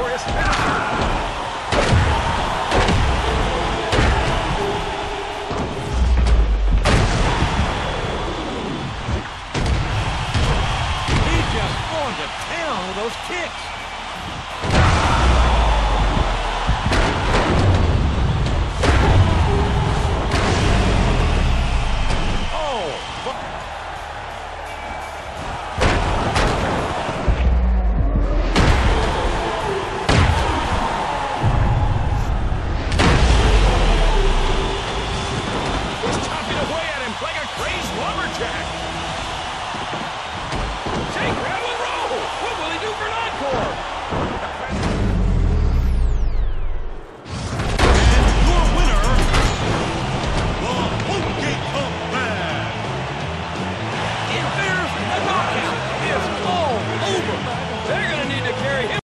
for his finisher. Those kicks. Crazed